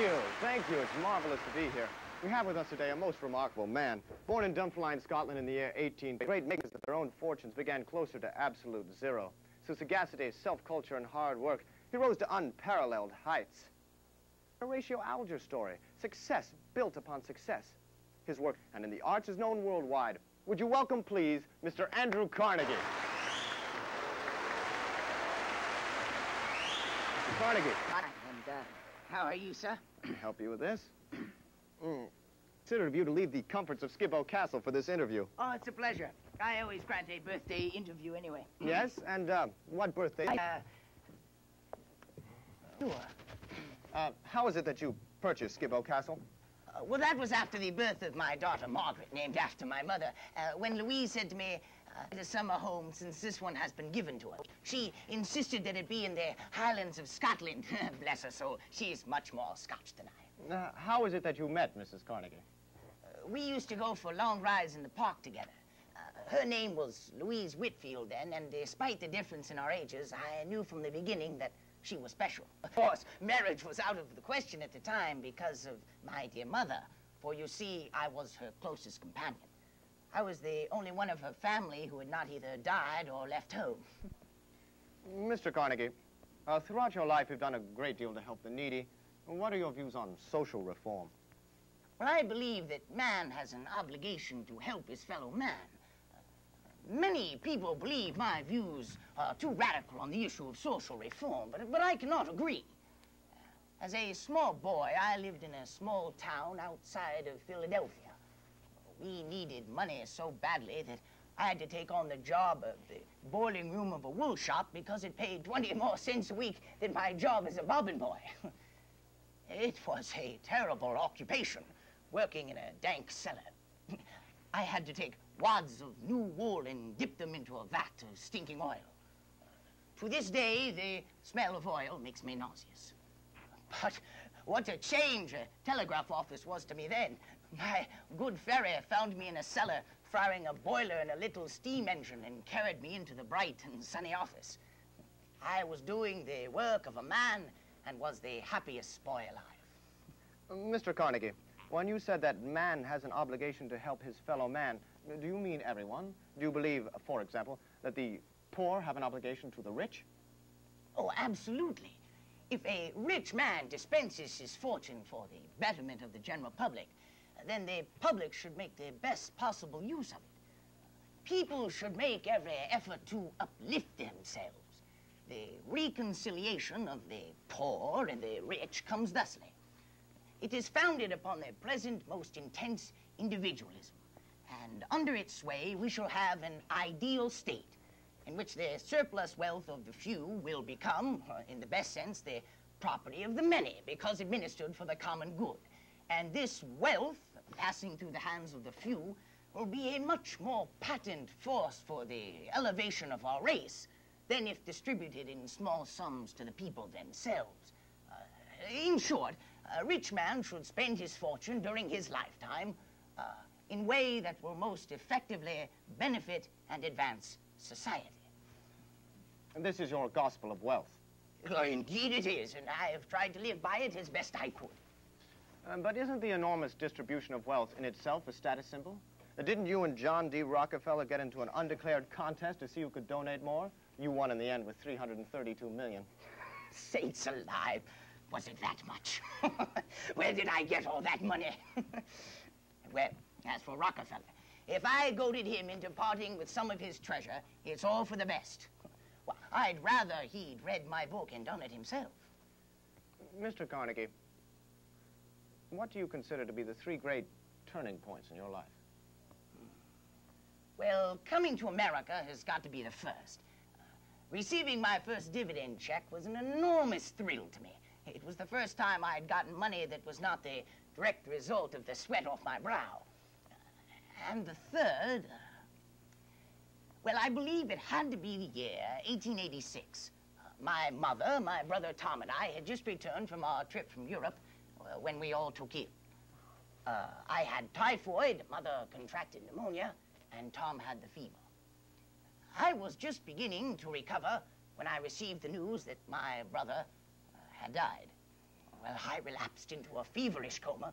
you. Thank you. It's marvelous to be here. We have with us today a most remarkable man. Born in Dunfermline, Scotland in the year 18, great makers of their own fortunes began closer to absolute zero. Through sagacity, self-culture, and hard work, he rose to unparalleled heights. Horatio Alger story, success built upon success. His work, and in the arts, is known worldwide. Would you welcome, please, Mr. Andrew Carnegie. Mr. Carnegie. Hi, and uh, how are you, sir? Can I help you with this? Mm. Considered of you to leave the comforts of Skibo Castle for this interview. Oh, it's a pleasure. I always grant a birthday interview anyway. Yes? And uh, what birthday? Uh, sure. Uh, how is it that you purchased Skibo Castle? Uh, well, that was after the birth of my daughter, Margaret, named after my mother. Uh, when Louise said to me, the summer home since this one has been given to her. She insisted that it be in the Highlands of Scotland. Bless her soul, she's much more Scotch than I. Uh, how is it that you met Mrs. Carnegie? Uh, we used to go for long rides in the park together. Uh, her name was Louise Whitfield then, and despite the difference in our ages, I knew from the beginning that she was special. Of course, marriage was out of the question at the time because of my dear mother, for you see, I was her closest companion. I was the only one of her family who had not either died or left home. Mr. Carnegie, uh, throughout your life, you've done a great deal to help the needy. What are your views on social reform? Well, I believe that man has an obligation to help his fellow man. Many people believe my views are too radical on the issue of social reform, but, but I cannot agree. As a small boy, I lived in a small town outside of Philadelphia. We needed money so badly that I had to take on the job of the boiling room of a wool shop because it paid 20 more cents a week than my job as a bobbin boy. it was a terrible occupation, working in a dank cellar. I had to take wads of new wool and dip them into a vat of stinking oil. To this day, the smell of oil makes me nauseous. But what a change a telegraph office was to me then. My good fairy found me in a cellar firing a boiler and a little steam engine and carried me into the bright and sunny office. I was doing the work of a man and was the happiest boy alive. Mr. Carnegie, when you said that man has an obligation to help his fellow man, do you mean everyone? Do you believe, for example, that the poor have an obligation to the rich? Oh, absolutely. If a rich man dispenses his fortune for the betterment of the general public, then the public should make the best possible use of it. People should make every effort to uplift themselves. The reconciliation of the poor and the rich comes thusly. It is founded upon the present most intense individualism. And under its sway, we shall have an ideal state in which the surplus wealth of the few will become, uh, in the best sense, the property of the many, because administered for the common good. And this wealth, passing through the hands of the few, will be a much more patent force for the elevation of our race than if distributed in small sums to the people themselves. Uh, in short, a rich man should spend his fortune during his lifetime uh, in way that will most effectively benefit and advance society. And this is your gospel of wealth. Oh, indeed it is, and I have tried to live by it as best I could. Um, but isn't the enormous distribution of wealth in itself a status symbol? Uh, didn't you and John D. Rockefeller get into an undeclared contest to see who could donate more? You won in the end with 332 million. Saints alive, was it that much? Where did I get all that money? well, as for Rockefeller, if I goaded him into parting with some of his treasure, it's all for the best. Well, I'd rather he'd read my book and done it himself. Mr. Carnegie, what do you consider to be the three great turning points in your life? Well, coming to America has got to be the first. Uh, receiving my first dividend check was an enormous thrill to me. It was the first time I had gotten money that was not the direct result of the sweat off my brow. Uh, and the third, uh, well, I believe it had to be the year 1886. Uh, my mother, my brother Tom, and I had just returned from our trip from Europe when we all took ill. Uh, I had typhoid, mother contracted pneumonia, and Tom had the fever. I was just beginning to recover when I received the news that my brother uh, had died. Well, I relapsed into a feverish coma.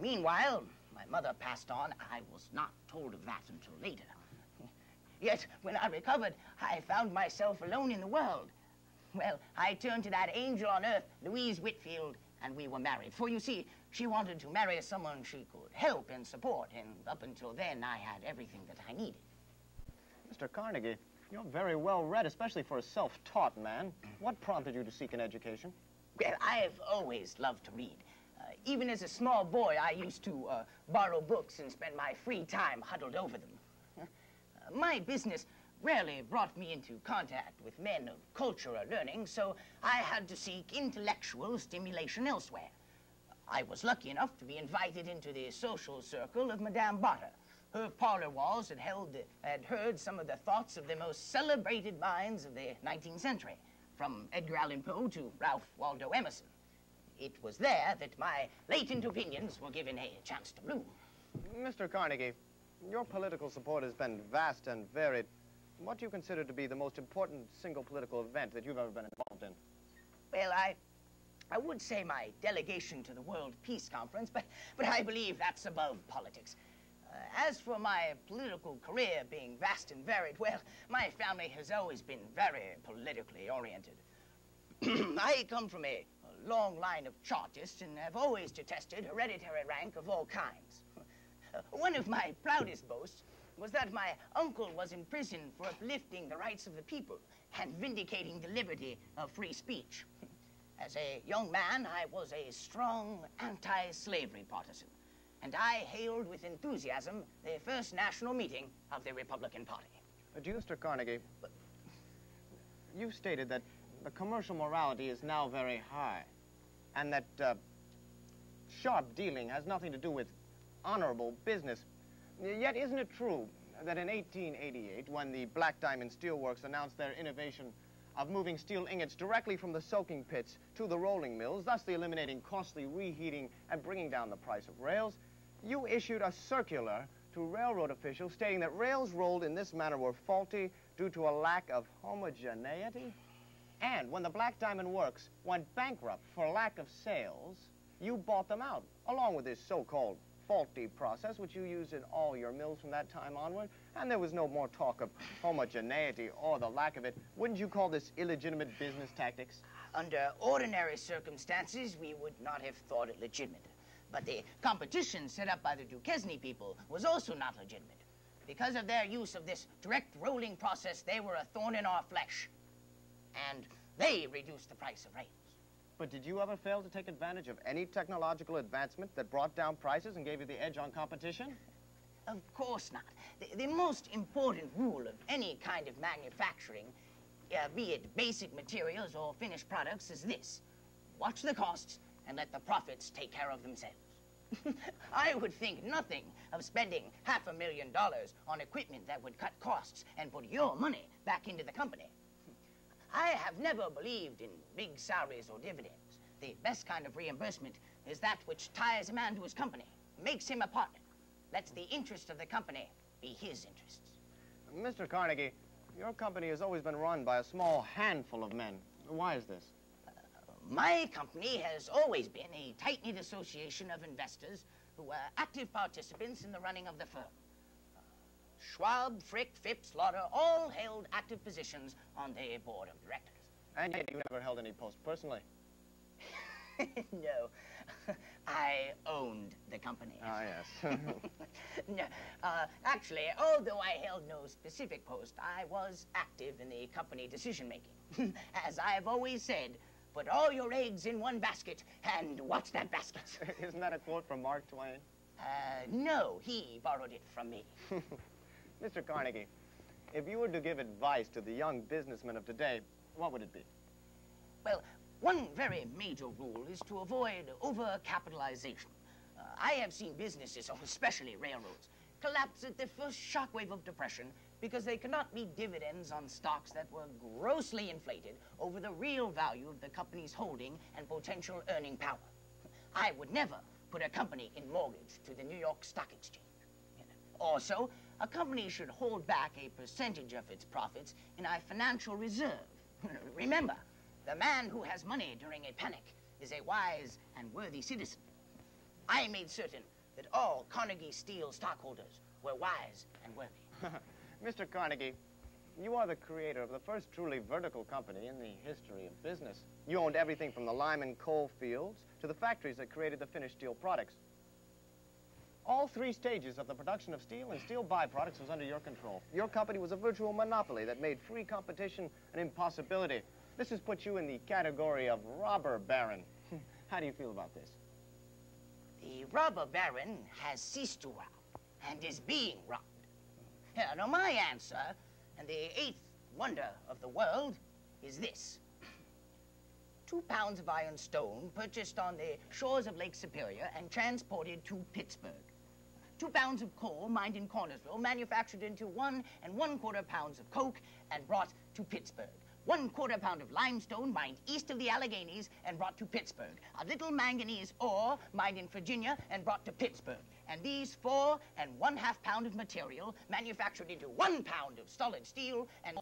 Meanwhile, my mother passed on. I was not told of that until later. Yet, when I recovered, I found myself alone in the world. Well, I turned to that angel on earth, Louise Whitfield, and we were married. For you see, she wanted to marry someone she could help and support, and up until then, I had everything that I needed. Mr. Carnegie, you're very well read, especially for a self-taught man. What prompted you to seek an education? Well, I've always loved to read. Uh, even as a small boy, I used to uh, borrow books and spend my free time huddled over them. Uh, my business rarely brought me into contact with men of culture or learning, so I had to seek intellectual stimulation elsewhere. I was lucky enough to be invited into the social circle of Madame Botta. Her parlor walls had, held, had heard some of the thoughts of the most celebrated minds of the 19th century, from Edgar Allan Poe to Ralph Waldo Emerson. It was there that my latent opinions were given a chance to bloom. Mr. Carnegie, your political support has been vast and varied. What do you consider to be the most important single political event that you've ever been involved in? Well, I, I would say my delegation to the World Peace Conference, but, but I believe that's above politics. Uh, as for my political career being vast and varied, well, my family has always been very politically oriented. I come from a, a, long line of Chartists and have always detested hereditary rank of all kinds. One of my proudest boasts was that my uncle was in prison for uplifting the rights of the people and vindicating the liberty of free speech. As a young man, I was a strong anti-slavery partisan, and I hailed with enthusiasm the first national meeting of the Republican Party. Uh, Mr. Carnegie, you stated that the commercial morality is now very high, and that uh, sharp dealing has nothing to do with honorable business. Yet, isn't it true that in 1888, when the Black Diamond Steelworks announced their innovation of moving steel ingots directly from the soaking pits to the rolling mills, thusly eliminating costly reheating and bringing down the price of rails, you issued a circular to railroad officials stating that rails rolled in this manner were faulty due to a lack of homogeneity? And when the Black Diamond Works went bankrupt for lack of sales, you bought them out, along with this so-called faulty process, which you used in all your mills from that time onward, and there was no more talk of homogeneity or the lack of it. Wouldn't you call this illegitimate business tactics? Under ordinary circumstances, we would not have thought it legitimate. But the competition set up by the Duquesne people was also not legitimate. Because of their use of this direct rolling process, they were a thorn in our flesh. And they reduced the price of rails. But did you ever fail to take advantage of any technological advancement that brought down prices and gave you the edge on competition? Of course not. The, the most important rule of any kind of manufacturing, uh, be it basic materials or finished products, is this. Watch the costs and let the profits take care of themselves. I would think nothing of spending half a million dollars on equipment that would cut costs and put your money back into the company. I have never believed in big salaries or dividends. The best kind of reimbursement is that which ties a man to his company, makes him a partner, lets the interest of the company be his interests. Mr. Carnegie, your company has always been run by a small handful of men. Why is this? Uh, my company has always been a tight-knit association of investors who are active participants in the running of the firm. Schwab, Frick, Phipps, Lauder all held active positions on the board of directors. And yet you never held any post personally. no. I owned the company. Ah, yes. no, uh, actually, although I held no specific post, I was active in the company decision-making. As I've always said, put all your eggs in one basket and watch that basket. Isn't that a quote from Mark Twain? Uh, no, he borrowed it from me. Mr. Carnegie, if you were to give advice to the young businessmen of today, what would it be? Well, one very major rule is to avoid overcapitalization. Uh, I have seen businesses, especially railroads, collapse at the first shockwave of depression because they cannot meet dividends on stocks that were grossly inflated over the real value of the company's holding and potential earning power. I would never put a company in mortgage to the New York Stock Exchange. Also, a company should hold back a percentage of its profits in a financial reserve. Remember, the man who has money during a panic is a wise and worthy citizen. I made certain that all Carnegie Steel stockholders were wise and worthy. Mr. Carnegie, you are the creator of the first truly vertical company in the history of business. You owned everything from the lime and coal fields to the factories that created the finished steel products. All three stages of the production of steel and steel byproducts was under your control. Your company was a virtual monopoly that made free competition an impossibility. This has put you in the category of robber baron. How do you feel about this? The robber baron has ceased to rob and is being robbed. Now my answer, and the eighth wonder of the world, is this. Two pounds of iron stone purchased on the shores of Lake Superior and transported to Pittsburgh. Two pounds of coal mined in Connellsville, manufactured into one and one quarter pounds of coke and brought to Pittsburgh. One quarter pound of limestone mined east of the Alleghenies and brought to Pittsburgh. A little manganese ore mined in Virginia and brought to Pittsburgh. And these four and one half pound of material manufactured into one pound of solid steel and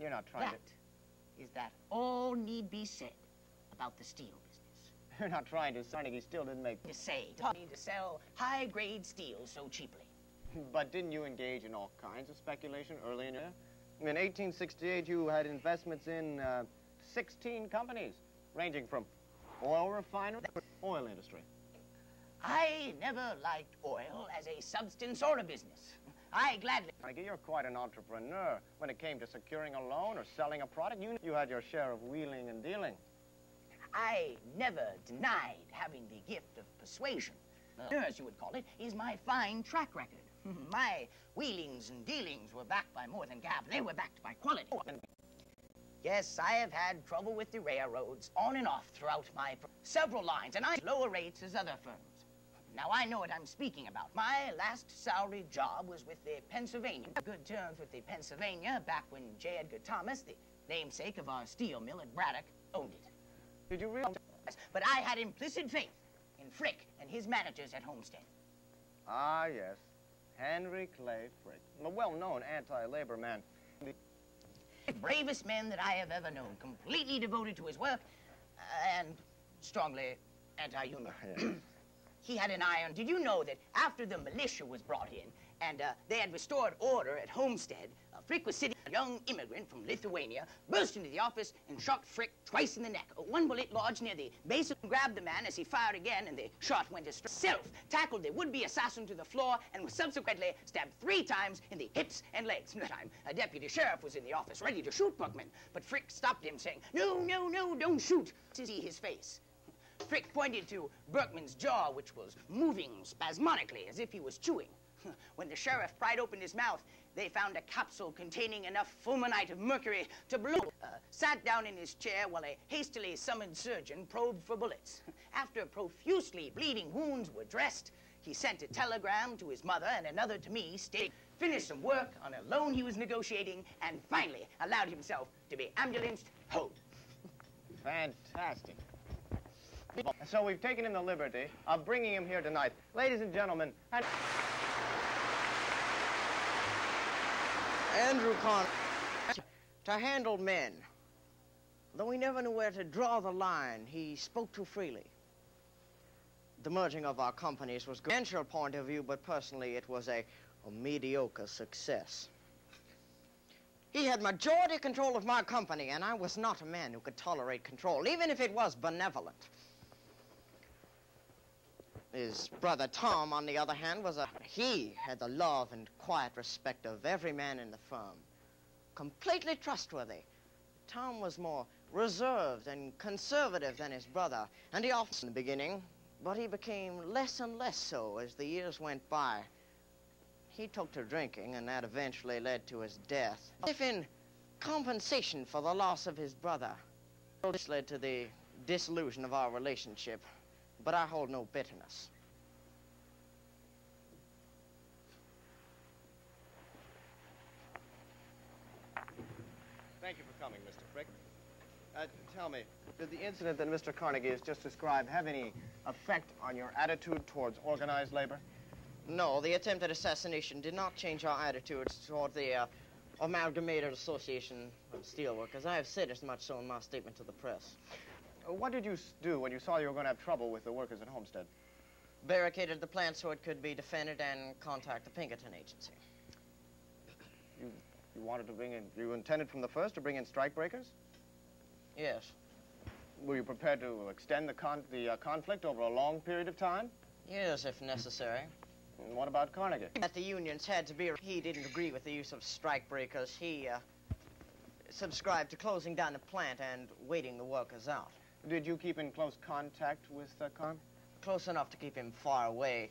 You're not trying that is that all need be said about the steel to... You're not trying to... Carnegie still didn't make... To say, need to sell high-grade steel so cheaply. But didn't you engage in all kinds of speculation early in your... In 1868, you had investments in uh, 16 companies, ranging from oil refinery to oil industry. I never liked oil as a substance or a business. I gladly... Carnegie, you're quite an entrepreneur. When it came to securing a loan or selling a product, you, you had your share of wheeling and dealing. I never denied having the gift of persuasion. As you would call it, is my fine track record. my wheelings and dealings were backed by more than gab. They were backed by quality. Yes, I have had trouble with the railroads on and off throughout my several lines, and I lower rates as other firms. Now I know what I'm speaking about. My last salary job was with the Pennsylvania. Good terms with the Pennsylvania back when J. Edgar Thomson, the namesake of our steel mill at Braddock, owned it. Did you realize... But I had implicit faith in Frick and his managers at Homestead. Ah, yes. Henry Clay Frick, a well-known anti-labor man. The bravest man that I have ever known, completely devoted to his work uh, and strongly anti-union. Yes. he had an eye on. Did you know that after the militia was brought in and uh, they had restored order at Homestead, Frick was sitting, a young immigrant from Lithuania, burst into the office and shot Frick twice in the neck. One bullet lodged near the base and grabbed the man as he fired again, and the shot went astray. Self tackled the would-be assassin to the floor and was subsequently stabbed three times in the hips and legs. Time, a deputy sheriff was in the office ready to shoot Berkman, but Frick stopped him, saying, "No, no, no, don't shoot." To see his face. Frick pointed to Berkman's jaw, which was moving spasmodically as if he was chewing. When the sheriff pried open his mouth, they found a capsule containing enough fulminate of mercury to blow. Uh, sat down in his chair while a hastily summoned surgeon probed for bullets. After profusely bleeding wounds were dressed, he sent a telegram to his mother and another to me, stating, finished some work on a loan he was negotiating, and finally allowed himself to be ambulanced home. Fantastic. So we've taken him the liberty of bringing him here tonight. Ladies and gentlemen, and... Andrew Con to handle men. Though he never knew where to draw the line, he spoke too freely. The merging of our companies was good financial point of view, but personally it was a, a mediocre success. He had majority control of my company, and I was not a man who could tolerate control, even if it was benevolent. His brother Tom, on the other hand, was a. He had the love and quiet respect of every man in the firm. Completely trustworthy. Tom was more reserved and conservative than his brother, and he often in the beginning, but he became less and less so as the years went by. He took to drinking, and that eventually led to his death. If in compensation for the loss of his brother, this led to the dissolution of our relationship but I hold no bitterness. Thank you for coming, Mr. Frick. Uh, tell me, did the incident that Mr. Carnegie has just described have any effect on your attitude towards organized labor? No, the attempted assassination did not change our attitudes toward the uh, Amalgamated Association of Steelworkers. I have said as much so in my statement to the press. What did you do when you saw you were going to have trouble with the workers at Homestead? Barricaded the plant so it could be defended and contact the Pinkerton Agency. You wanted to bring in, you intended from the first to bring in strikebreakers? Yes. Were you prepared to extend the, con- the uh, conflict over a long period of time? Yes, if necessary. And what about Carnegie? That the unions had to be. He didn't agree with the use of strikebreakers. He uh, subscribed to closing down the plant and waiting the workers out. Did you keep in close contact with uh, Carn? Close enough to keep him far away.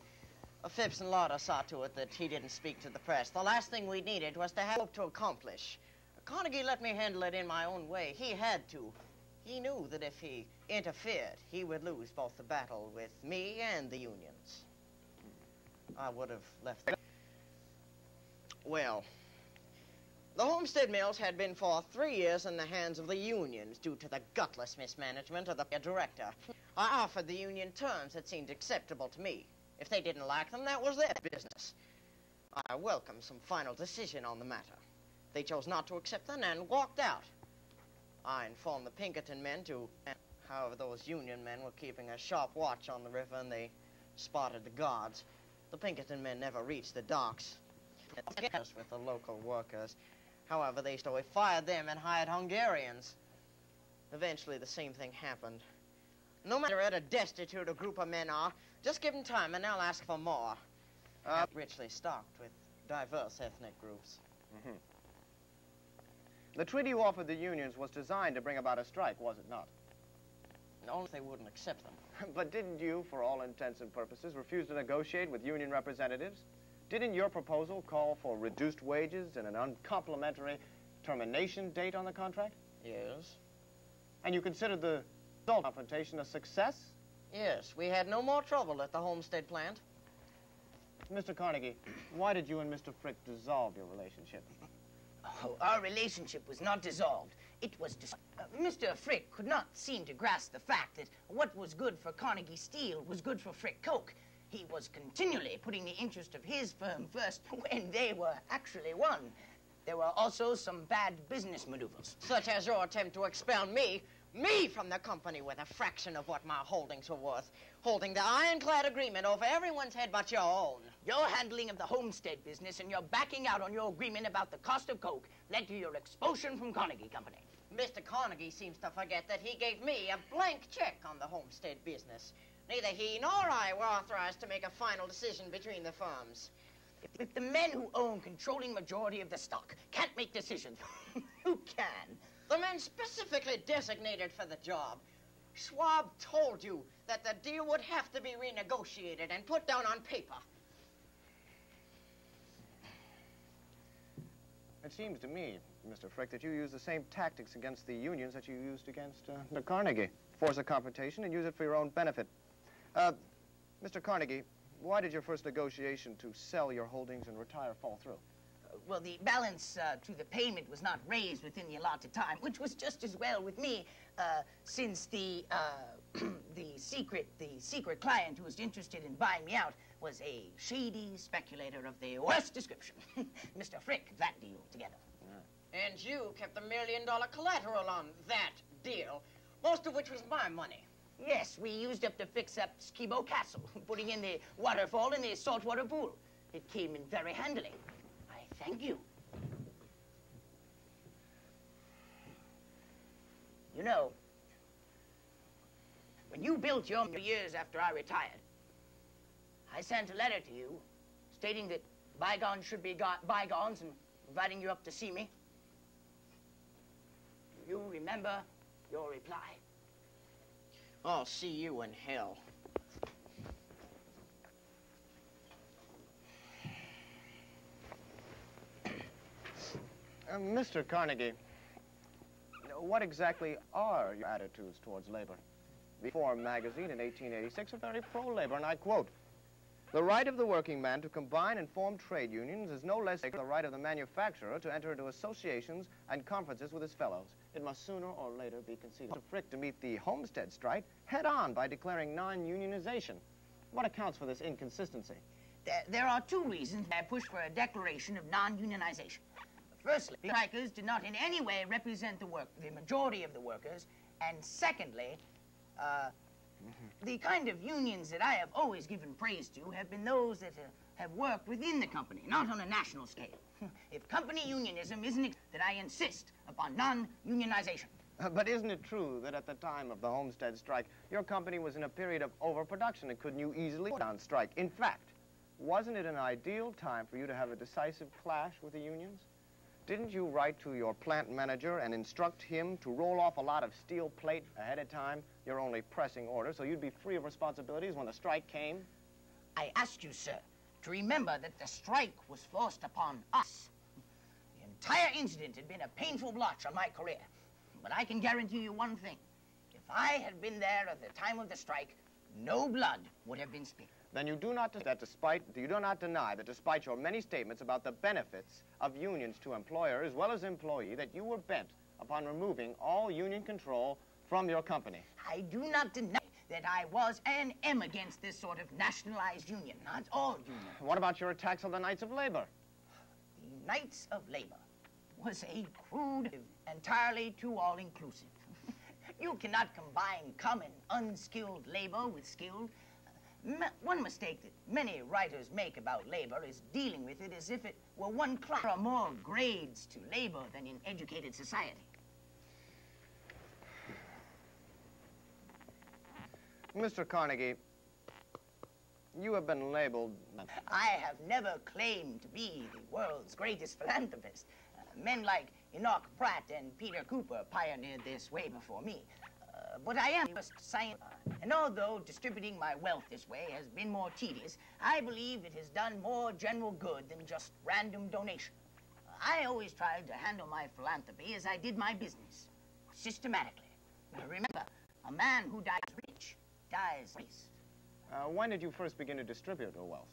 Uh, Phipps and Lauder saw to it that he didn't speak to the press. The last thing we needed was to have hope to accomplish. Carnegie let me handle it in my own way. He had to. He knew that if he interfered, he would lose both the battle with me and the unions. I would have left. Well, the Homestead Mills had been for three years in the hands of the unions due to the gutless mismanagement of the director. I offered the union terms that seemed acceptable to me. If they didn't like them, that was their business. I welcomed some final decision on the matter. They chose not to accept them and walked out. I informed the Pinkerton men to. However, those Union men were keeping a sharp watch on the river and they spotted the guards. The Pinkerton men never reached the docks. With the local workers. However, they we fired them and hired Hungarians. Eventually, the same thing happened. No matter how destitute a group of men are, just give them time and they'll ask for more. Uh, richly stocked with diverse ethnic groups. The treaty you offered the unions was designed to bring about a strike, was it not? Only if they wouldn't accept them. but didn't you, for all intents and purposes, refuse to negotiate with union representatives? Didn't your proposal call for reduced wages and an uncomplimentary termination date on the contract? Yes. And you considered the confrontation a success? Yes, we had no more trouble at the Homestead plant. Mr. Carnegie, why did you and Mr. Frick dissolve your relationship? Oh, our relationship was not dissolved. It was uh, Mr. Frick could not seem to grasp the fact that what was good for Carnegie Steel was good for Frick Coke. He was continually putting the interest of his firm first when they were actually one. There were also some bad business maneuvers. Such as your attempt to expel me, me from the company with a fraction of what my holdings were worth, holding the ironclad agreement over everyone's head but your own. Your handling of the homestead business and your backing out on your agreement about the cost of coke led to your expulsion from Carnegie Company. Mr. Carnegie seems to forget that he gave me a blank check on the Homestead business. Neither he nor I were authorized to make a final decision between the firms. If, if the men who own controlling majority of the stock can't make decisions, who can? The men specifically designated for the job. Schwab told you that the deal would have to be renegotiated and put down on paper. It seems to me, Mr. Frick, that you use the same tactics against the unions that you used against uh, the Carnegie. Force a confrontation and use it for your own benefit. Uh, Mr. Carnegie, why did your first negotiation to sell your holdings and retire fall through? Uh, Well, the balance uh, to the payment was not raised within the allotted time, which was just as well with me, uh, since the uh, the secret the secret client who was interested in buying me out was a shady speculator of the worst description. Mr. Frick, that deal together. And you kept the million dollar collateral on that deal, most of which was my money. Yes, we used up to fix up Skibo Castle, putting in the waterfall and the saltwater pool. It came in very handily. I thank you. You know, when you built your years after I retired, I sent a letter to you stating that bygones should be bygones and inviting you up to see me. You remember your reply? I'll see you in hell. Uh, Mr. Carnegie, what exactly are your attitudes towards labor? The Forum magazine in 1886 was very pro-labor, and I quote, The right of the working man to combine and form trade unions is no less than the right of the manufacturer to enter into associations and conferences with his fellows. It must sooner or later be conceded. Mr. Frick to meet the Homestead strike head-on by declaring non-unionization. What accounts for this inconsistency? There, there are two reasons I push for a declaration of non-unionization. Firstly, the strikers do not in any way represent the work, the majority of the workers, and secondly, Uh, the kind of unions that I have always given praise to have been those that uh, have worked within the company, not on a national scale. if company unionism isn't that I insist upon non-unionization. Uh, But isn't it true that at the time of the Homestead strike, your company was in a period of overproduction and couldn't you easily put on strike? In fact, wasn't it an ideal time for you to have a decisive clash with the unions? Didn't you write to your plant manager and instruct him to roll off a lot of steel plate ahead of time, your only pressing order, so you'd be free of responsibilities when the strike came? I ask you, sir, to remember that the strike was forced upon us. The entire incident had been a painful blotch on my career. But I can guarantee you one thing. If I had been there at the time of the strike, no blood would have been spilled. Then you do not that despite you do not deny that despite your many statements about the benefits of unions to employer as well as employee, that you were bent upon removing all union control from your company. I do not deny that I was and am against this sort of nationalized union, not all unions. What about your attacks on the Knights of Labor? The Knights of Labor was a crude, entirely too all-inclusive. you cannot combine common, unskilled labor with skilled. One mistake that many writers make about labor is dealing with it as if it were one class. There are more grades to labor than in educated society. Mr. Carnegie, you have been labeled. I have never claimed to be the world's greatest philanthropist. Uh, men like Enoch Pratt and Peter Cooper pioneered this way before me. Uh, but I am just science. And although distributing my wealth this way has been more tedious, I believe it has done more general good than just random donation. I always tried to handle my philanthropy as I did my business, systematically. Now, remember, a man who dies rich dies waste. Uh, when did you first begin to distribute your wealth?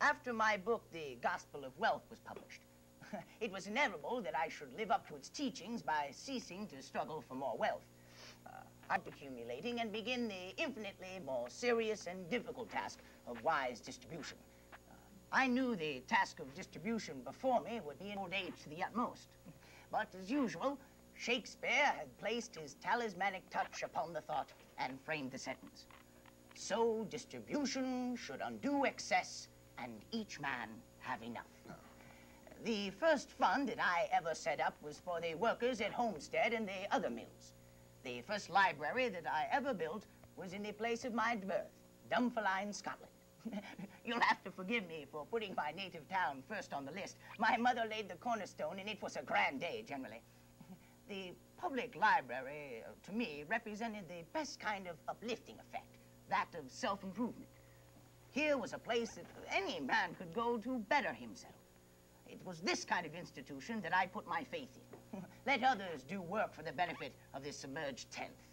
After my book, The Gospel of Wealth, was published, it was inevitable that I should live up to its teachings by ceasing to struggle for more wealth. I'm accumulating and begin the infinitely more serious and difficult task of wise distribution. Uh, I knew the task of distribution before me would be in old age to the utmost. But as usual, Shakespeare had placed his talismanic touch upon the thought and framed the sentence. So distribution should undo excess and each man have enough. The first fund that I ever set up was for the workers at Homestead and the other mills. The first library that I ever built was in the place of my birth, Dunfermline, Scotland. You'll have to forgive me for putting my native town first on the list. My mother laid the cornerstone, and it was a grand day, generally. The public library, uh, to me, represented the best kind of uplifting effect, that of self-improvement. Here was a place that any man could go to better himself. It was this kind of institution that I put my faith in. Let others do work for the benefit of the submerged tenth.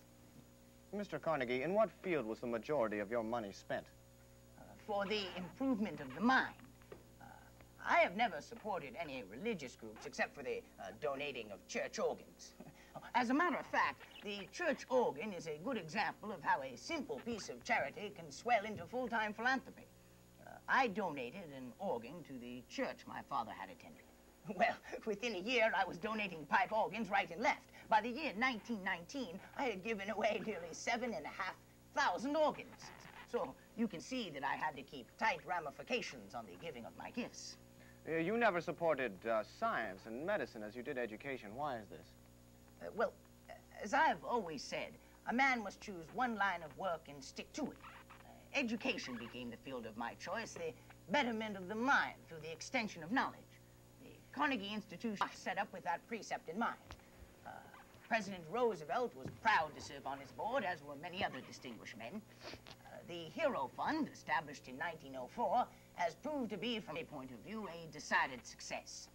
Mr. Carnegie, in what field was the majority of your money spent? Uh, for the improvement of the mind. Uh, I have never supported any religious groups except for the uh, donating of church organs. As a matter of fact, the church organ is a good example of how a simple piece of charity can swell into full-time philanthropy. Uh, I donated an organ to the church my father had attended. Well, within a year, I was donating pipe organs right and left. By the year 1919, I had given away nearly seven and a half thousand organs. So you can see that I had to keep tight ramifications on the giving of my gifts. Uh, you never supported uh, science and medicine as you did education. Why is this? Uh, well, as I've always said, a man must choose one line of work and stick to it. Uh, education became the field of my choice, the betterment of the mind through the extension of knowledge. Carnegie Institution set up with that precept in mind. Uh, President Roosevelt was proud to serve on his board, as were many other distinguished men. Uh, the Hero Fund, established in 1904, has proved to be, from a point of view, a decided success.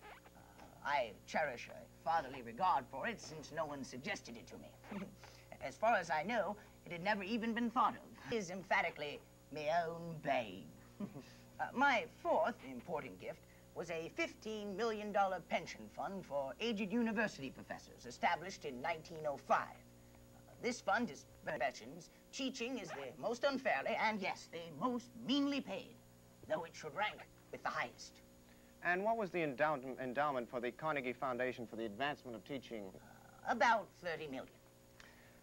Uh, I cherish a fatherly regard for it since no one suggested it to me. as far as I know, it had never even been thought of. It is emphatically my own babe. uh, my fourth important gift was a $15 million pension fund for aged university professors established in 1905. Uh, this fund is veterans. Teaching is the most unfairly and, yes, the most meanly paid, though it should rank with the highest. And what was the endow endowment for the Carnegie Foundation for the Advancement of Teaching? About 30 million.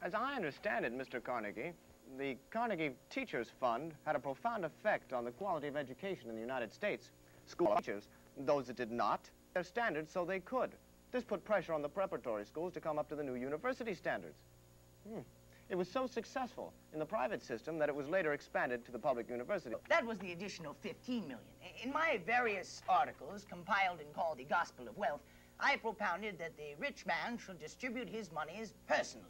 As I understand it, Mr. Carnegie, the Carnegie Teachers Fund had a profound effect on the quality of education in the United States. School teachers, those that did not, their standards so they could. This put pressure on the preparatory schools to come up to the new university standards. Hmm. It was so successful in the private system that it was later expanded to the public university. That was the additional 15 million. In my various articles, compiled and called the Gospel of Wealth, I propounded that the rich man should distribute his monies personally.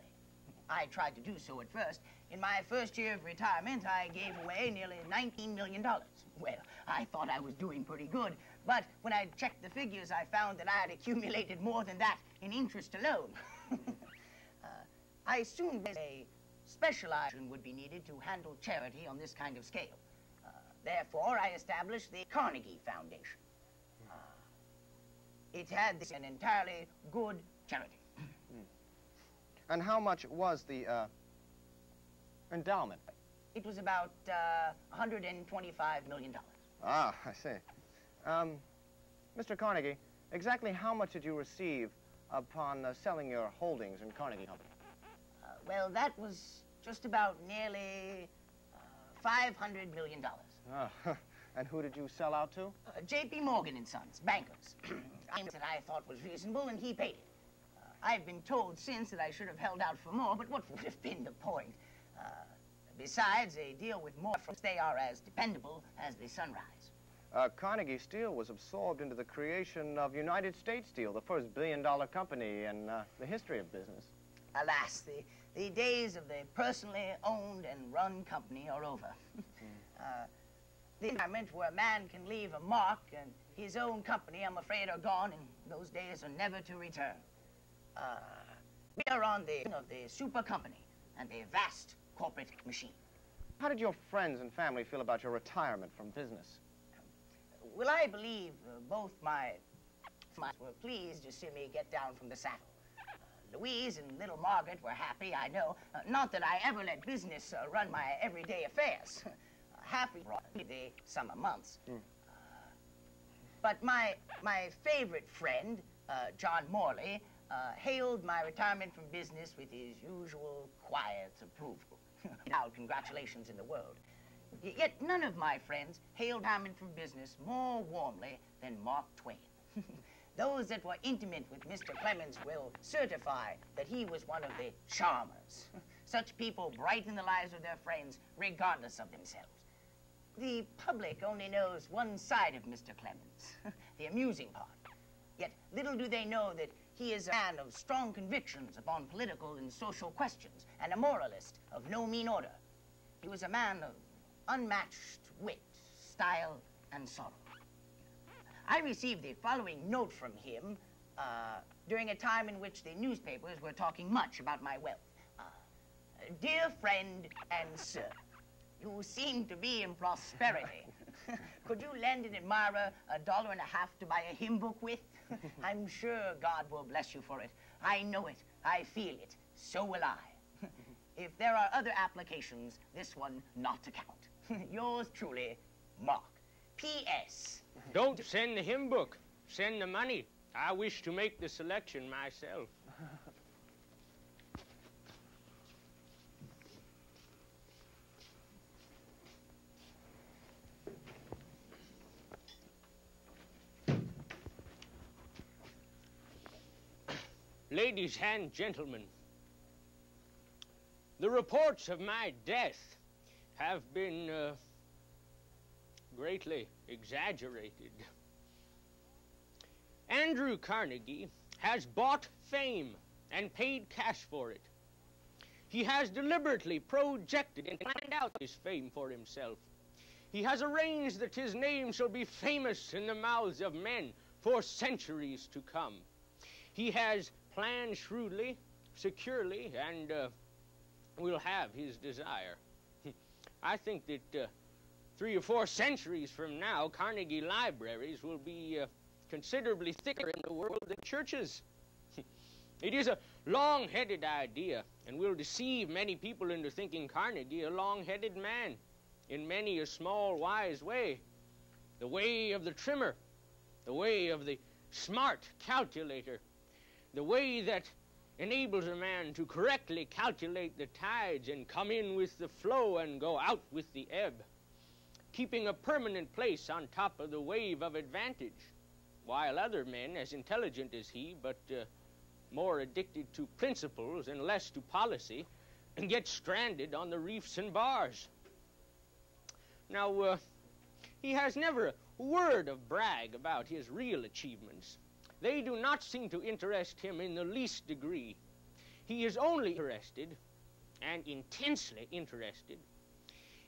I tried to do so at first. In my first year of retirement, I gave away nearly $19 million. Well, I thought I was doing pretty good, but when I checked the figures, I found that I had accumulated more than that in interest alone. uh, I soon realized a specialization would be needed to handle charity on this kind of scale. Uh, therefore, I established the Carnegie Foundation. Uh, it had this, an entirely good charity. And how much was the uh, endowment? It was about uh, $125 million. Ah, I see. Um, Mr. Carnegie, exactly how much did you receive upon uh, selling your holdings in Carnegie Company? Uh, well, that was just about nearly uh, $500 million. Ah, and who did you sell out to? Uh, J.P. Morgan and Sons, bankers. I that I thought was reasonable, and he paid it. I've been told since that I should have held out for more, but what would have been the point? Uh, besides, they deal with more from they are as dependable as the sunrise. Uh, Carnegie Steel was absorbed into the creation of United States Steel, the first billion-dollar company in uh, the history of business. Alas, the, the days of the personally owned and run company are over. uh, the environment where a man can leave a mark and his own company, I'm afraid, are gone, and those days are never to return. Uh, we are on the of the super company and the vast corporate machine. How did your friends and family feel about your retirement from business? Well, I believe uh, both my, my were pleased to see me get down from the saddle. Uh, Louise and little Margaret were happy, I know. Uh, not that I ever let business uh, run my everyday affairs. happy the summer months. Mm. but my, my favorite friend, uh, John Morley, uh, hailed my retirement from business with his usual quiet approval. now, congratulations in the world. Yet none of my friends hailed retirement from business more warmly than Mark Twain. Those that were intimate with Mr. Clemens will certify that he was one of the charmers. Such people brighten the lives of their friends regardless of themselves. The public only knows one side of Mr. Clemens, the amusing part. Yet little do they know that he is a man of strong convictions upon political and social questions, and a moralist of no mean order. He was a man of unmatched wit, style, and sorrow. I received the following note from him uh, during a time in which the newspapers were talking much about my wealth. Uh, Dear friend and sir, you seem to be in prosperity. Could you lend an admirer a dollar and a half to buy a hymn book with? I'm sure God will bless you for it. I know it. I feel it. So will I. if there are other applications, this one not to count. Yours truly, Mark. P.S. Don't send the hymn book. Send the money. I wish to make the selection myself. Ladies and gentlemen, the reports of my death have been uh, greatly exaggerated. Andrew Carnegie has bought fame and paid cash for it. He has deliberately projected and planned out his fame for himself. He has arranged that his name shall be famous in the mouths of men for centuries to come. He has planned shrewdly, securely, and uh, will have his desire. I think that uh, three or four centuries from now, Carnegie libraries will be uh, considerably thicker in the world than churches. it is a long-headed idea, and will deceive many people into thinking Carnegie a long-headed man in many a small, wise way. The way of the trimmer, the way of the smart calculator, the way that enables a man to correctly calculate the tides and come in with the flow and go out with the ebb, keeping a permanent place on top of the wave of advantage, while other men, as intelligent as he, but uh, more addicted to principles and less to policy, get stranded on the reefs and bars. Now, uh, he has never a word of brag about his real achievements. They do not seem to interest him in the least degree. He is only interested, and intensely interested,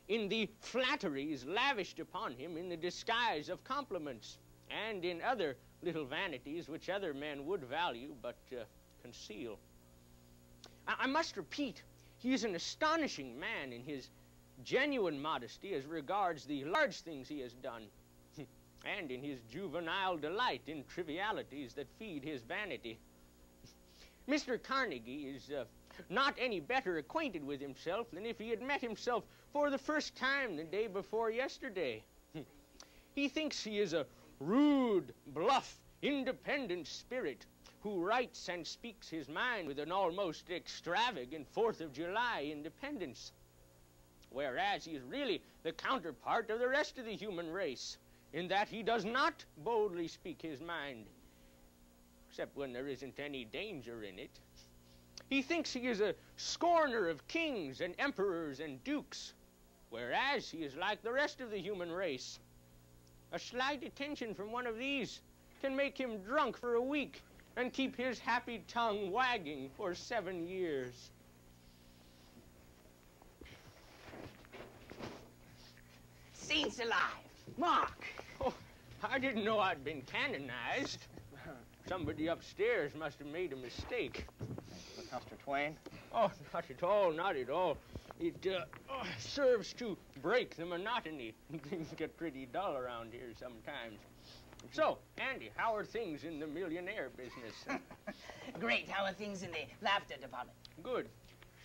in the flatteries lavished upon him in the disguise of compliments, and in other little vanities which other men would value but uh, conceal. I, I must repeat, he is an astonishing man in his genuine modesty as regards the large things he has done and in his juvenile delight in trivialities that feed his vanity. Mr. Carnegie is uh, not any better acquainted with himself than if he had met himself for the first time the day before yesterday. he thinks he is a rude, bluff, independent spirit who writes and speaks his mind with an almost extravagant Fourth of July independence, whereas he is really the counterpart of the rest of the human race in that he does not boldly speak his mind, except when there isn't any danger in it. He thinks he is a scorner of kings and emperors and dukes, whereas he is like the rest of the human race. A slight attention from one of these can make him drunk for a week and keep his happy tongue wagging for seven years. Saints alive! Mark! I didn't know I'd been canonized. Somebody upstairs must have made a mistake. Mr. Twain? Oh, not at all, not at all. It uh, oh, serves to break the monotony. Things get pretty dull around here sometimes. So, Andy, how are things in the millionaire business? Great. How are things in the laughter department? Good.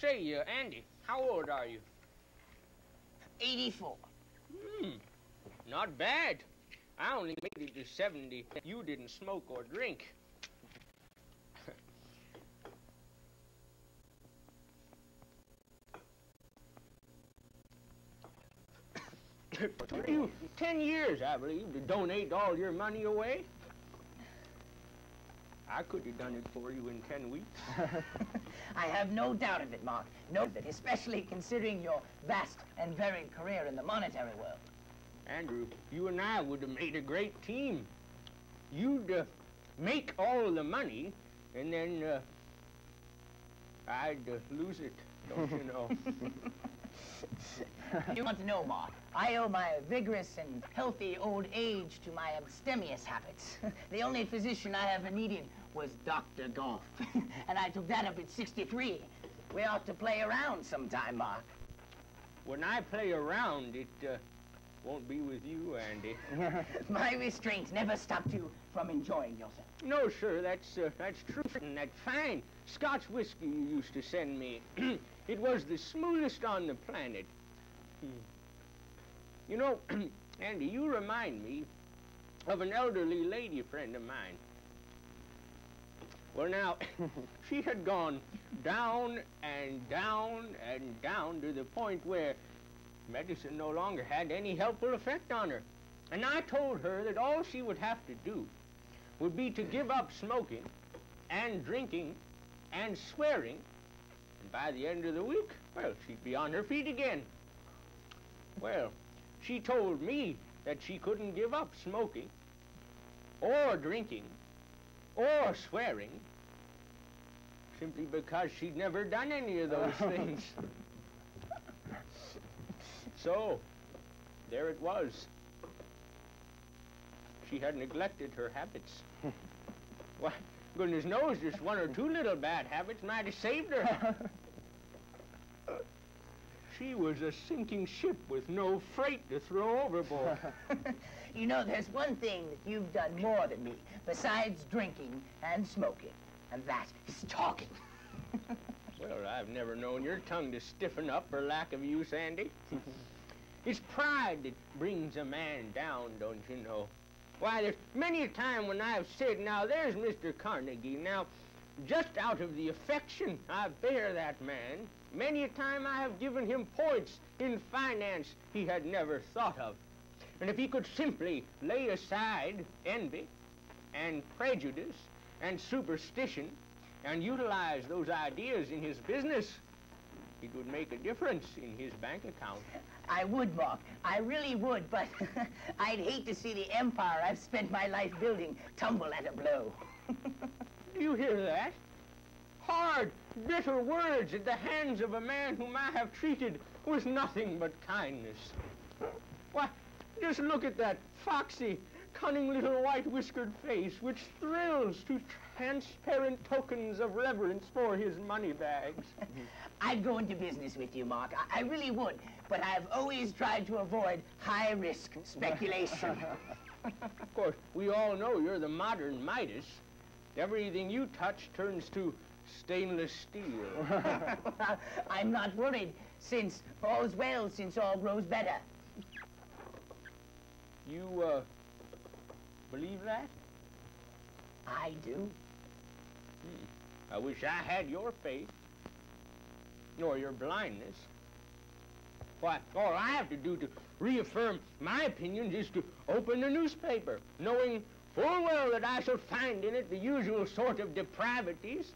Say, uh, Andy, how old are you? 84. Hmm, not bad. I only made it to 70. You didn't smoke or drink. you ten years, I believe, to donate all your money away. I could have done it for you in ten weeks. I have no doubt of it, Mark. No doubt, especially considering your vast and varied career in the monetary world. Andrew, you and I would have made a great team. You'd uh, make all the money, and then uh, I'd uh, lose it, don't you know? you want to know, Mark? I owe my vigorous and healthy old age to my abstemious habits. the only physician I ever needed was Dr. Golf. and I took that up at 63. We ought to play around sometime, Mark. When I play around, it uh, won't be with you, Andy. my restraints never stopped you from enjoying yourself. No, sir, that's, uh, that's true. And that fine Scotch whiskey you used to send me, it was the smoothest on the planet. Hmm. You know, Andy, you remind me of an elderly lady friend of mine. Well, now, she had gone down and down and down to the point where medicine no longer had any helpful effect on her. And I told her that all she would have to do would be to give up smoking and drinking and swearing. And by the end of the week, well, she'd be on her feet again. Well, she told me that she couldn't give up smoking or drinking or swearing simply because she'd never done any of those things. So, there it was. She had neglected her habits. Why, goodness knows, just one or two little bad habits might have saved her. she was a sinking ship with no freight to throw overboard. you know, there's one thing that you've done more than me, besides drinking and smoking, and that is talking. well, I've never known your tongue to stiffen up for lack of use, Andy. It's pride that brings a man down, don't you know? Why, there's many a time when I've said, now, there's Mr. Carnegie. Now, just out of the affection I bear that man, many a time I have given him points in finance he had never thought of. And if he could simply lay aside envy and prejudice and superstition and utilize those ideas in his business, it would make a difference in his bank account. I would, Mark. I really would, but I'd hate to see the empire I've spent my life building tumble at a blow. Do you hear that? Hard, bitter words at the hands of a man whom I have treated with nothing but kindness. Why, just look at that foxy, cunning little white-whiskered face which thrills to transparent tokens of reverence for his money bags. I'd go into business with you, Mark. I, I really would. But I've always tried to avoid high-risk speculation. of course, we all know you're the modern Midas. Everything you touch turns to stainless steel. I'm not worried, since all's well, since all grows better. You, uh, believe that? I do. Hmm. I wish I had your faith, nor your blindness. Why, all I have to do to reaffirm my opinions is to open the newspaper, knowing full well that I shall find in it the usual sort of depravities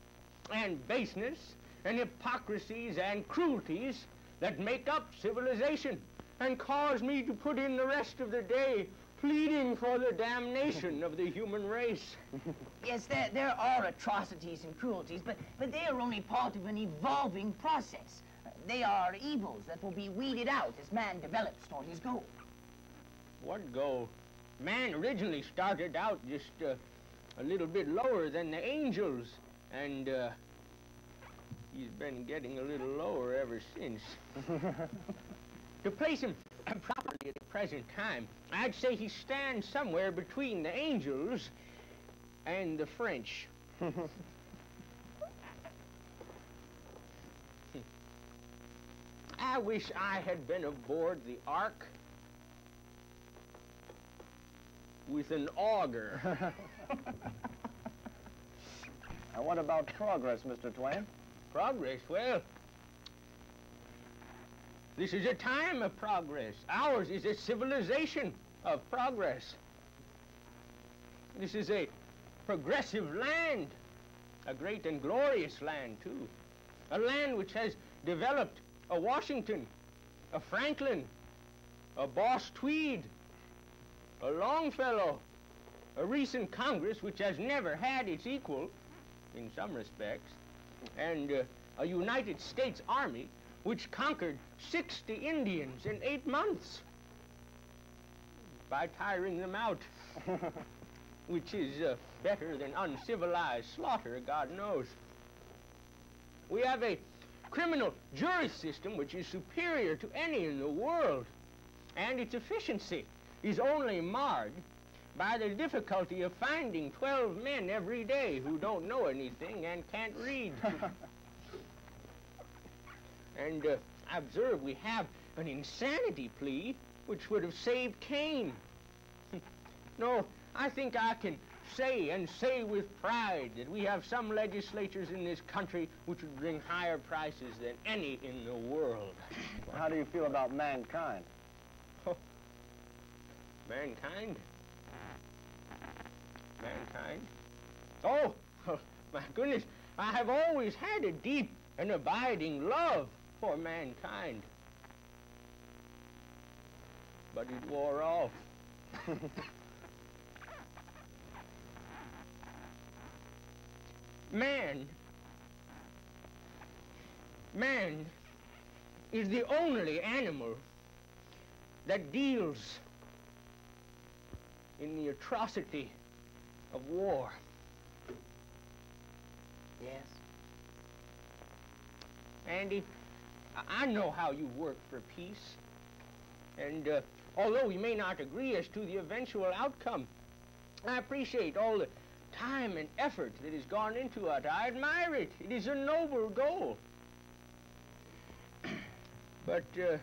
and baseness and hypocrisies and cruelties that make up civilization and cause me to put in the rest of the day pleading for the damnation of the human race. yes, there, there are atrocities and cruelties, but, but they are only part of an evolving process. They are evils that will be weeded out as man develops toward his goal. What goal? Man originally started out just uh, a little bit lower than the angels, and uh, he's been getting a little lower ever since. to place him properly at the present time, I'd say he stands somewhere between the angels and the French. I wish I had been aboard the Ark with an auger. and what about progress, Mr. Twain? Progress? Well, this is a time of progress. Ours is a civilization of progress. This is a progressive land, a great and glorious land, too. A land which has developed a Washington, a Franklin, a Boss Tweed, a Longfellow, a recent Congress which has never had its equal in some respects, and uh, a United States Army which conquered 60 Indians in eight months by tiring them out, which is uh, better than uncivilized slaughter, God knows. We have a criminal jury system which is superior to any in the world, and its efficiency is only marred by the difficulty of finding 12 men every day who don't know anything and can't read. and uh, observe, we have an insanity plea which would have saved Cain. no, I think I can say and say with pride that we have some legislatures in this country which would bring higher prices than any in the world. How do you feel about mankind? Oh, mankind? Mankind? Oh, oh, my goodness, I have always had a deep and abiding love for mankind. But it wore off. man, man is the only animal that deals in the atrocity of war. Yes. Andy, I know how you work for peace. And uh, although we may not agree as to the eventual outcome, I appreciate all the time and effort that has gone into it. I admire it. It is a noble goal. but uh,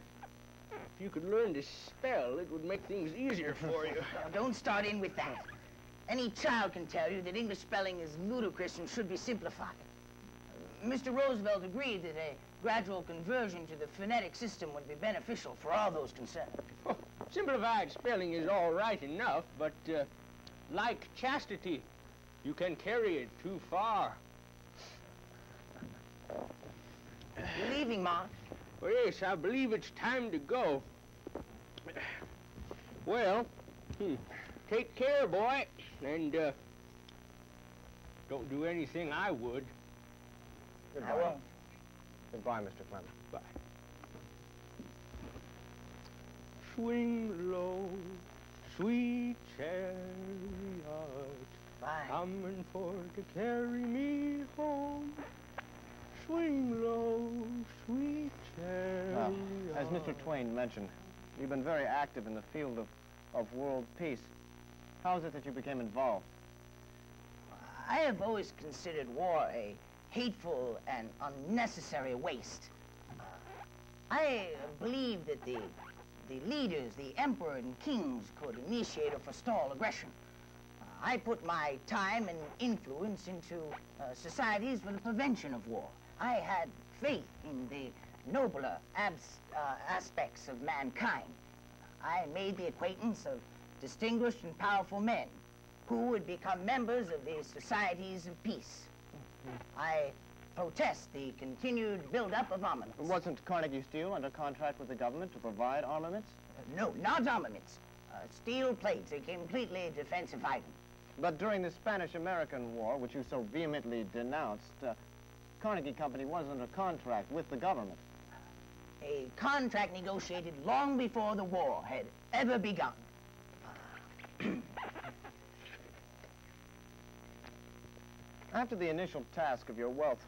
if you could learn to spell, it would make things easier for you. Now, don't start in with that. Any child can tell you that English spelling is ludicrous and should be simplified. Mr. Roosevelt agreed that a gradual conversion to the phonetic system would be beneficial for all those concerned. Oh, simplified spelling is all right enough, but uh, like chastity, you can carry it too far. You leaving, Mark? Well, yes, I believe it's time to go. Well, hmm, take care, boy, and uh, don't do anything I would. Goodbye. I won't. Goodbye, Mr. Clemens. Bye. Swing low, sweet chariot, Bye. coming for to carry me home. Swing low, sweet chariot. Well, as Mr. Twain mentioned, you've been very active in the field of, of world peace. How is it that you became involved? I have always considered war a hateful and unnecessary waste. Uh, I believe that the, the leaders, the emperor and kings, could initiate or forestall aggression. I put my time and influence into uh, societies for the prevention of war. I had faith in the nobler abs- uh, aspects of mankind. I made the acquaintance of distinguished and powerful men who would become members of the societies of peace. I protest the continued buildup of armaments. Wasn't Carnegie Steel under contract with the government to provide armaments? Uh, no, not armaments. Uh, steel plates, a completely defensive item. But during the Spanish-American War, which you so vehemently denounced, uh, Carnegie Company was under contract with the government. A contract negotiated long before the war had ever begun. After the initial task of your wealth,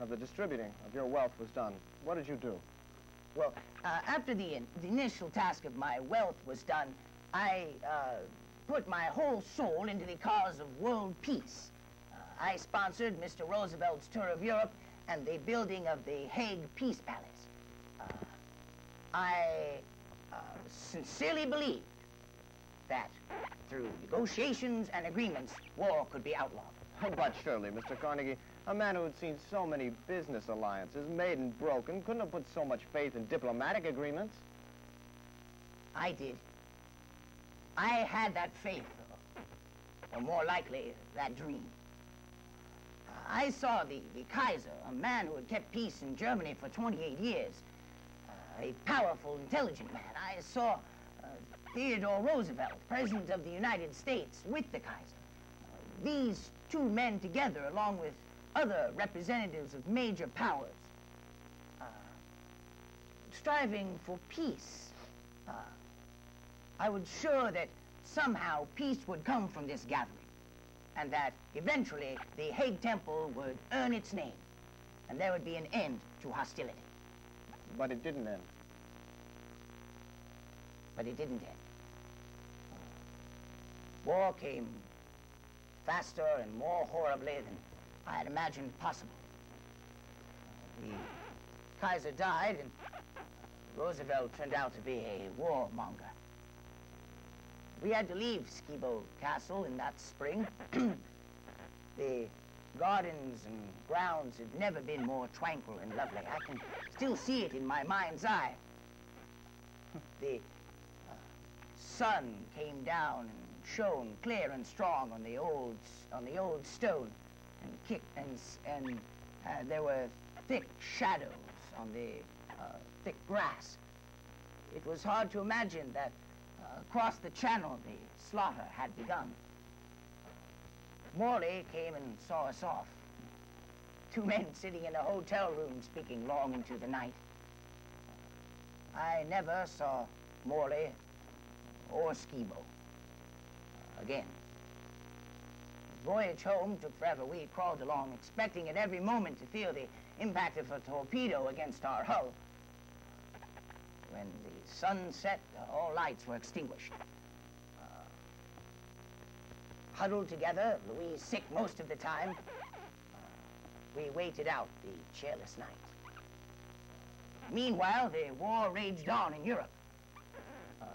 of the distributing of your wealth was done, what did you do? Well, uh, after the, in- the initial task of my wealth was done, I uh, put my whole soul into the cause of world peace. Uh, I sponsored Mr. Roosevelt's tour of Europe and the building of the Hague Peace Palace. Uh, I uh, sincerely believed that through negotiations and agreements, war could be outlawed. But surely, Mr. Carnegie, a man who had seen so many business alliances made and broken couldn't have put so much faith in diplomatic agreements. I did. I had that faith, or more likely, that dream. I saw the, the Kaiser, a man who had kept peace in Germany for 28 years, uh, a powerful, intelligent man. I saw uh, Theodore Roosevelt, President of the United States, with the Kaiser. Uh, these two men together, along with other representatives of major powers, uh, striving for peace. I was sure that somehow peace would come from this gathering, and that eventually the Hague Temple would earn its name, and there would be an end to hostility. But it didn't end. But it didn't end. War came faster and more horribly than I had imagined possible. The Kaiser died, and Roosevelt turned out to be a warmonger. We had to leave Skibo Castle in that spring. the gardens and grounds had never been more tranquil and lovely. I can still see it in my mind's eye. The uh, sun came down and shone clear and strong on the old on the old stone, and kicked and and uh, there were thick shadows on the uh, thick grass. It was hard to imagine that across the channel the slaughter had begun. Morley came and saw us off. Two men sitting in a hotel room speaking long into the night. I never saw Morley or Skibo again. The voyage home took forever. We crawled along, expecting at every moment to feel the impact of a torpedo against our hull. When the sun set, all lights were extinguished. Uh, huddled together, Louise sick most of the time, uh, we waited out the cheerless night. Meanwhile, the war raged on in Europe. Uh,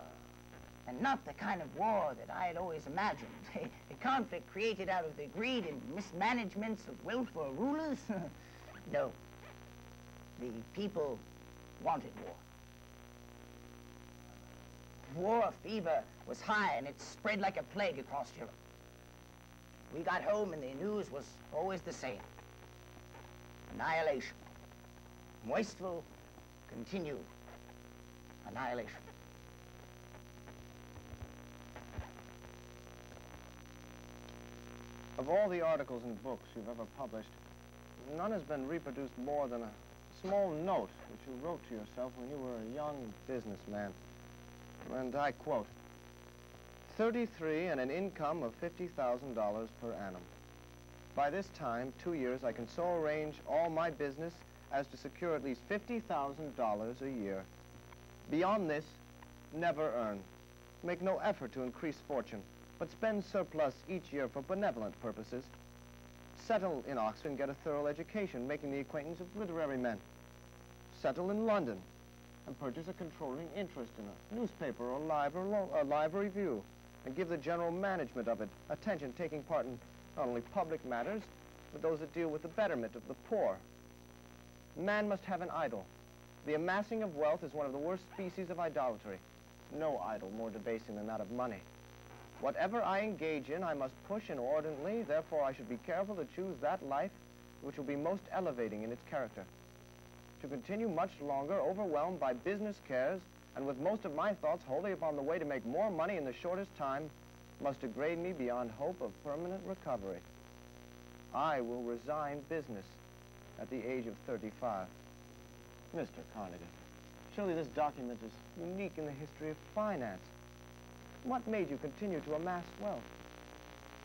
and not the kind of war that I had always imagined. A conflict created out of the greed and mismanagements of willful rulers. no. The people wanted war. War fever was high, and it spread like a plague across Europe. We got home, and the news was always the same. Annihilation. Wasteful, continued annihilation. Of all the articles and books you've ever published, none has been reproduced more than a small note which you wrote to yourself when you were a young businessman. And I quote, 33 and an income of $50,000 per annum. By this time, two years, I can so arrange all my business as to secure at least $50,000 a year. Beyond this, never earn. Make no effort to increase fortune, but spend surplus each year for benevolent purposes. Settle in Oxford and get a thorough education, making the acquaintance of literary men. Settle in London and purchase a controlling interest in a newspaper or library, a live review, and give the general management of it attention, taking part in not only public matters, but those that deal with the betterment of the poor. Man must have an idol. The amassing of wealth is one of the worst species of idolatry. No idol more debasing than that of money. Whatever I engage in, I must push inordinately. Therefore, I should be careful to choose that life which will be most elevating in its character. To continue much longer, overwhelmed by business cares, and with most of my thoughts wholly upon the way to make more money in the shortest time, must degrade me beyond hope of permanent recovery. I will resign business at the age of 35. Mr. Carnegie, surely this document is unique in the history of finance. What made you continue to amass wealth?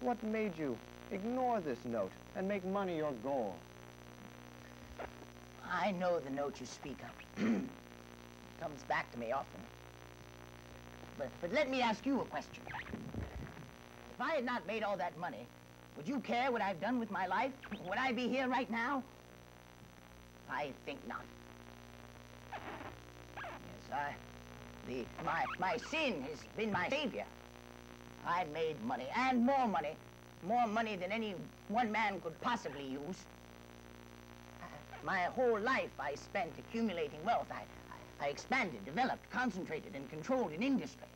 What made you ignore this note and make money your goal? I know the note you speak of. Comes back to me often. But, but let me ask you a question. If I had not made all that money, would you care what I've done with my life? Would I be here right now? I think not. Yes, I... The, my, my sin has been my savior. I made money, and more money. More money than any one man could possibly use. My whole life I spent accumulating wealth. I, I, I expanded, developed, concentrated, and controlled an industry.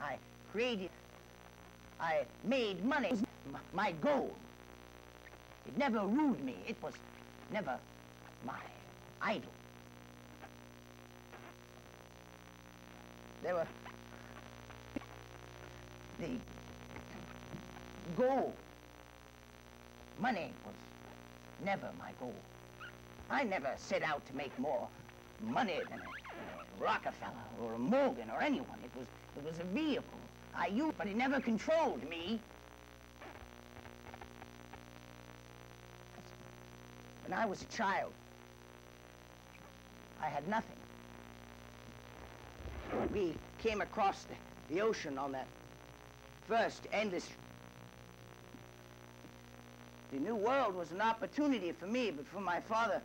I created, I made money. My goal. It never ruled me. It was never my idol. There were the goal. Money was never my goal. I never set out to make more money than a, a Rockefeller or a Morgan or anyone. It was, it was a vehicle I used, but it never controlled me. When I was a child, I had nothing. We came across the, the ocean on that first endless the new world was an opportunity for me, but for my father,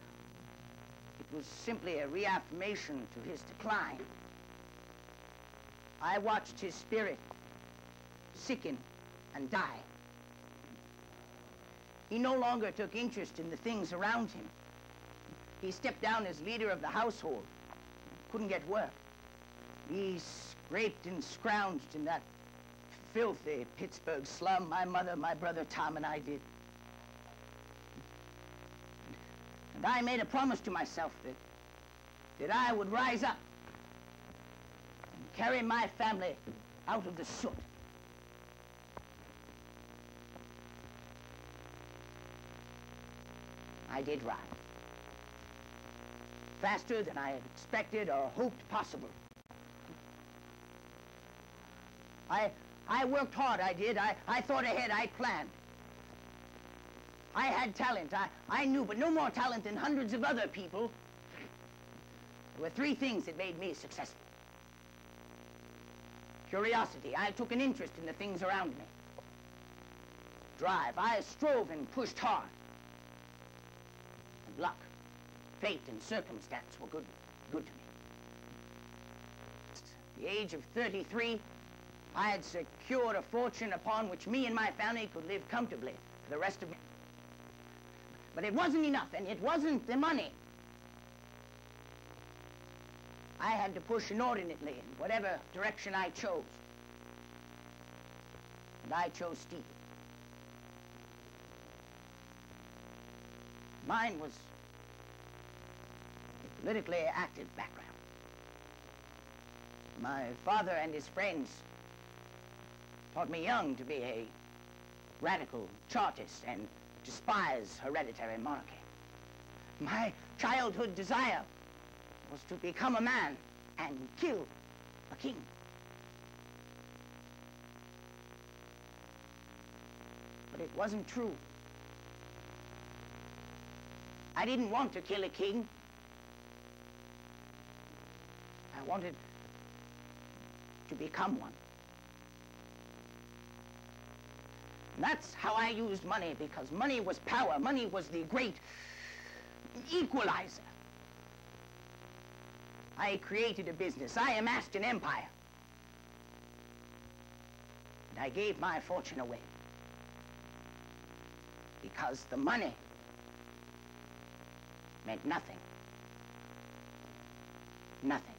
it was simply a reaffirmation to his decline. I watched his spirit sicken and die. He no longer took interest in the things around him. He stepped down as leader of the household, couldn't get work. He scraped and scrounged in that filthy Pittsburgh slum my mother, my brother Tom, and I did. And I made a promise to myself that, that I would rise up and carry my family out of the soot. I did rise. Faster than I had expected or hoped possible. I, I worked hard, I did. I, I thought ahead, I planned. I had talent, I, I knew, but no more talent than hundreds of other people. There were three things that made me successful. Curiosity, I took an interest in the things around me. Drive, I strove and pushed hard. And luck, fate, and circumstance were good, good to me. At the age of 33, I had secured a fortune upon which me and my family could live comfortably for the rest of me. But it wasn't enough, and it wasn't the money. I had to push inordinately in whatever direction I chose. And I chose Steve. Mine was a politically active background. My father and his friends taught me young to be a radical chartist and despise hereditary monarchy. My childhood desire was to become a man and kill a king. But it wasn't true. I didn't want to kill a king. I wanted to become one. And that's how I used money, because money was power. Money was the great equalizer. I created a business. I amassed an empire. And I gave my fortune away. Because the money meant nothing. Nothing.